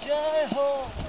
Jai Ho!